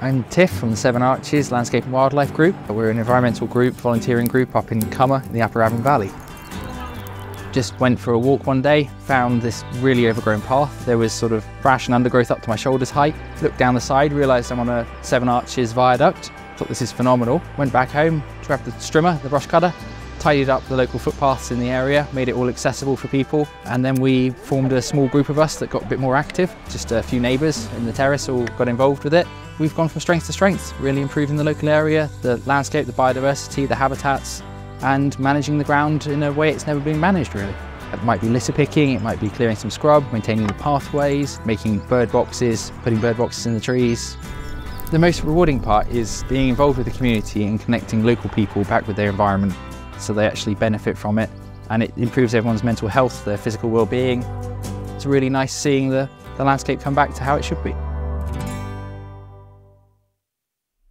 I'm Tiff from the Severn Arches Landscape and Wildlife Group. We're an environmental group, volunteering group up in Cymmer in the Upper Afan Valley. Just went for a walk one day, found this really overgrown path. There was sort of brash and undergrowth up to my shoulder's height. Looked down the side, realised I'm on a Severn Arches viaduct. Thought this is phenomenal. Went back home, grabbed the strimmer, the brush cutter, tidied up the local footpaths in the area, made it all accessible for people, and then we formed a small group of us that got a bit more active. Just a few neighbours in the terrace all got involved with it. We've gone from strength to strength, really improving the local area, the landscape, the biodiversity, the habitats, and managing the ground in a way it's never been managed really. It might be litter picking, it might be clearing some scrub, maintaining the pathways, making bird boxes, putting bird boxes in the trees. The most rewarding part is being involved with the community and connecting local people back with their environment so they actually benefit from it and it improves everyone's mental health, their physical well-being. It's really nice seeing the, the landscape come back to how it should be.